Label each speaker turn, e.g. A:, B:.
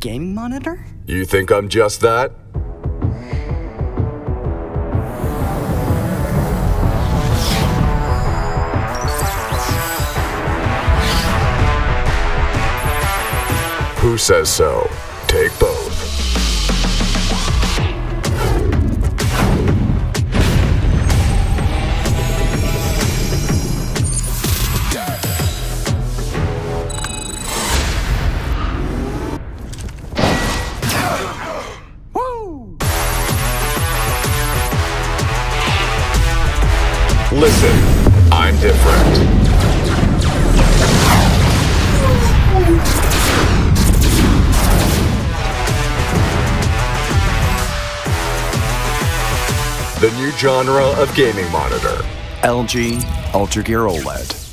A: gaming monitor?
B: You think I'm just that? Who says so? Take both. Listen, I'm different. The new genre of gaming monitor.
A: LG UltraGear OLED.